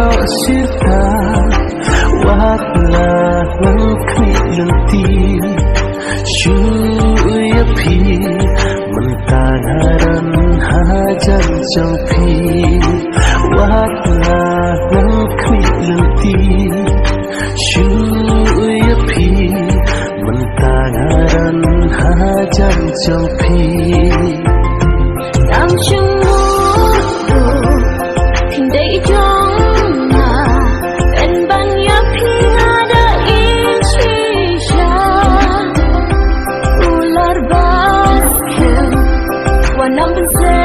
រកសិតាវាត់ណានឹងគ្មាននឹងទីជួយភីមិនតានរនហាចិនចង់ភីវាត់ណានឹងគ្មាននឹងទីជួយភីមិនតានរនហាចិនចង់ភី numbers.